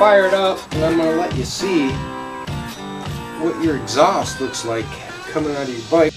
fire it up and I'm going to let you see what your exhaust looks like coming out of your bike.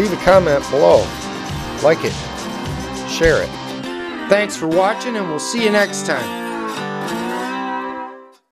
Leave a comment below. Like it. Share it. Thanks for watching and we'll see you next time.